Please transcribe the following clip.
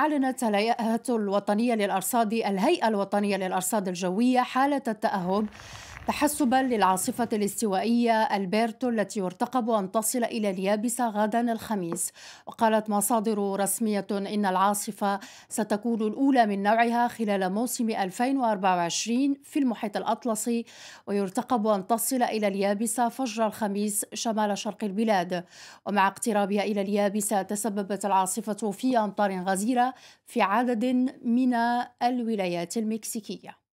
أعلنت الهيئة الوطنية للأرصاد الهيئة الوطنية للأرصاد الجوية حالة التأهب تحسبا للعاصفة الاستوائية البيرتو التي يرتقب أن تصل إلى اليابسة غدا الخميس. وقالت مصادر رسمية إن العاصفة ستكون الأولى من نوعها خلال موسم 2024 في المحيط الأطلسي ويرتقب أن تصل إلى اليابسة فجر الخميس شمال شرق البلاد. ومع اقترابها إلى اليابسة تسببت العاصفة في أمطار غزيرة في عدد من الولايات المكسيكية.